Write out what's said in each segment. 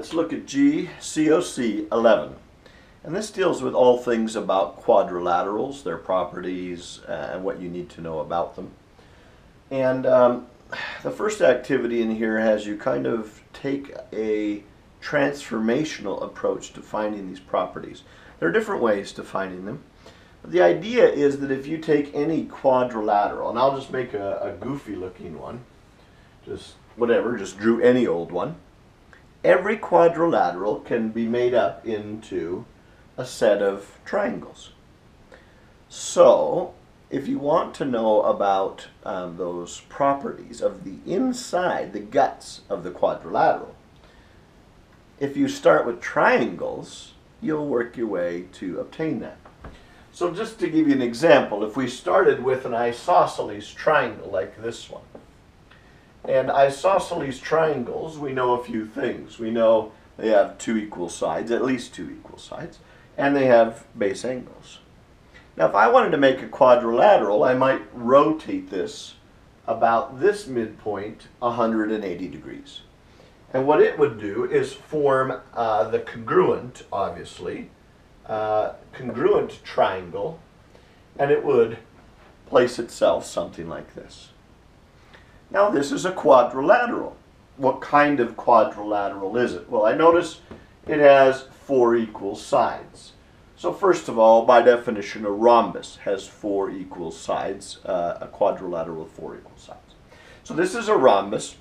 let's look at GCOC 11. And this deals with all things about quadrilaterals, their properties, uh, and what you need to know about them. And um, the first activity in here has you kind of take a transformational approach to finding these properties. There are different ways to finding them. The idea is that if you take any quadrilateral, and I'll just make a, a goofy looking one, just whatever, just drew any old one. Every quadrilateral can be made up into a set of triangles. So, if you want to know about um, those properties of the inside, the guts of the quadrilateral, if you start with triangles, you'll work your way to obtain that. So just to give you an example, if we started with an isosceles triangle like this one, and isosceles triangles, we know a few things. We know they have two equal sides, at least two equal sides, and they have base angles. Now if I wanted to make a quadrilateral, I might rotate this about this midpoint 180 degrees. And what it would do is form uh, the congruent, obviously, uh, congruent triangle, and it would place itself something like this. Now this is a quadrilateral. What kind of quadrilateral is it? Well, I notice it has four equal sides. So first of all, by definition, a rhombus has four equal sides, uh, a quadrilateral with four equal sides. So this is a rhombus.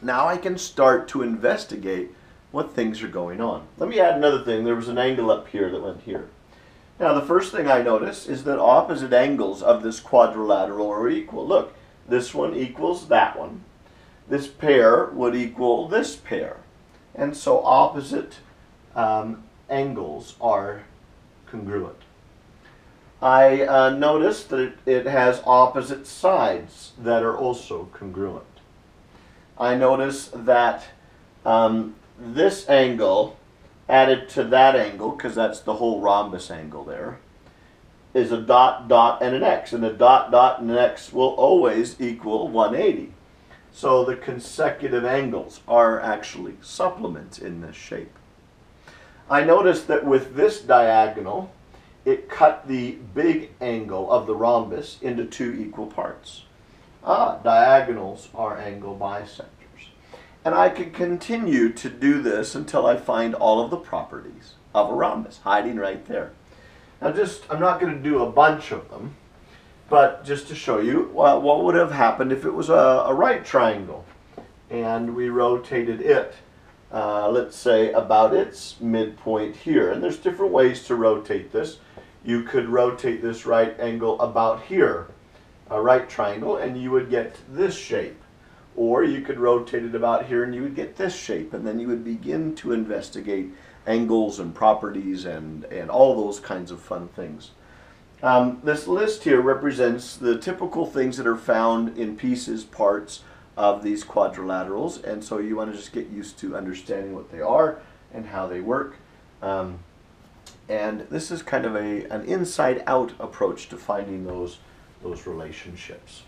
Now I can start to investigate what things are going on. Let me add another thing. There was an angle up here that went here. Now the first thing I notice is that opposite angles of this quadrilateral are equal. Look, this one equals that one. This pair would equal this pair. And so opposite um, angles are congruent. I uh, notice that it, it has opposite sides that are also congruent. I notice that um, this angle added to that angle, because that's the whole rhombus angle there, is a dot, dot, and an x. And a dot, dot, and an x will always equal 180. So the consecutive angles are actually supplements in this shape. I noticed that with this diagonal, it cut the big angle of the rhombus into two equal parts. Ah, diagonals are angle bisectors. And I can continue to do this until I find all of the properties of a rhombus hiding right there. Now just, I'm not going to do a bunch of them, but just to show you well, what would have happened if it was a, a right triangle and we rotated it, uh, let's say about its midpoint here. And there's different ways to rotate this. You could rotate this right angle about here, a right triangle, and you would get this shape. Or you could rotate it about here and you would get this shape and then you would begin to investigate angles and properties and, and all those kinds of fun things. Um, this list here represents the typical things that are found in pieces, parts of these quadrilaterals and so you want to just get used to understanding what they are and how they work. Um, and this is kind of a, an inside-out approach to finding those, those relationships.